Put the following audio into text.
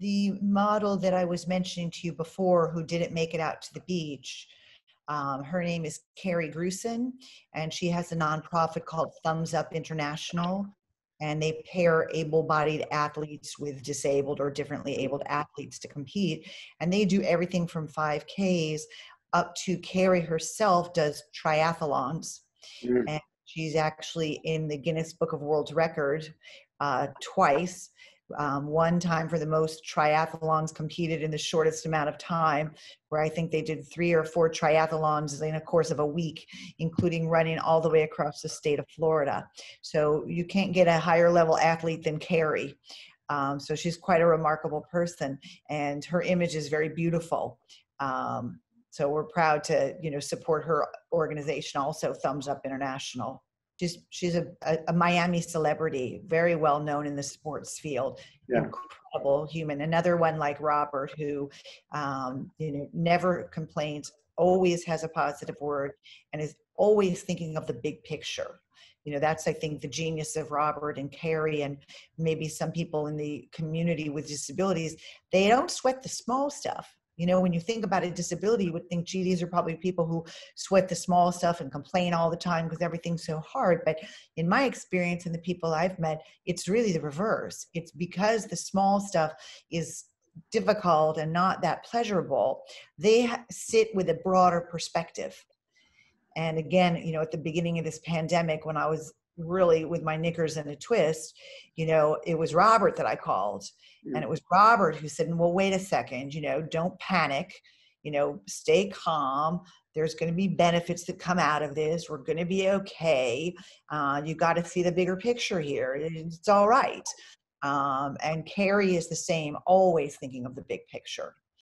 the model that I was mentioning to you before who didn't make it out to the beach, um, her name is Kerry Gruson, and she has a nonprofit called Thumbs Up International. And they pair able bodied athletes with disabled or differently abled athletes to compete. And they do everything from 5Ks up to Kerry herself does triathlons. Mm. And she's actually in the Guinness Book of World Record uh, twice um, one time for the most triathlons competed in the shortest amount of time, where I think they did three or four triathlons in a course of a week, including running all the way across the state of Florida. So you can't get a higher level athlete than Kerry. Um, so she's quite a remarkable person, and her image is very beautiful. Um, so we're proud to, you know, support her organization. Also, Thumbs Up International she's she's a, a, a, Miami celebrity, very well known in the sports field. Yeah. Incredible human. Another one like Robert, who um, you know never complains, always has a positive word, and is always thinking of the big picture. You know, that's I think the genius of Robert and Kerry, and maybe some people in the community with disabilities. They don't sweat the small stuff you know, when you think about a disability, you would think, gee, these are probably people who sweat the small stuff and complain all the time because everything's so hard. But in my experience and the people I've met, it's really the reverse. It's because the small stuff is difficult and not that pleasurable, they sit with a broader perspective. And again, you know, at the beginning of this pandemic, when I was really with my knickers in a twist, you know, it was Robert that I called. And it was Robert who said, well, wait a second, you know, don't panic, you know, stay calm. There's going to be benefits that come out of this. We're going to be okay. Uh, you got to see the bigger picture here. It's all right. Um, and Kerry is the same, always thinking of the big picture.